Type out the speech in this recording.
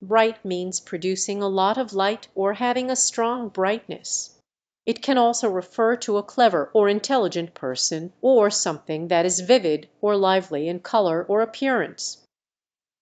Bright means producing a lot of light or having a strong brightness. It can also refer to a clever or intelligent person, or something that is vivid or lively in colour or appearance.